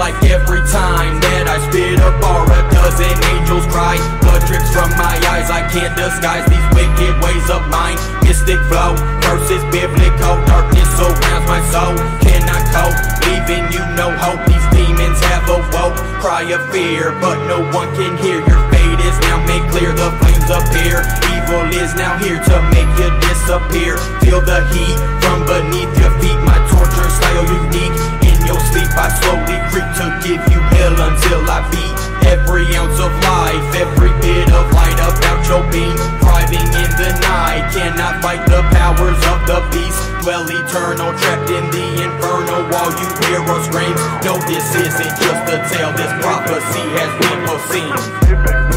like every time that I spit a bar, a dozen angels cry. Blood drips from my eyes, I can't disguise these wicked ways of mine. Mystic flow, verses biblical, darkness surrounds my soul. Cannot cope, leaving you no hope. These demons have awoke, cry of fear, but no one can hear. Your fate is now made clear, the flames appear. Evil is now here to make you disappear. Feel the heat from beneath the beast. Dwell eternal, trapped in the inferno while you hear us scream. No, this isn't just a tale, this prophecy has been foreseen.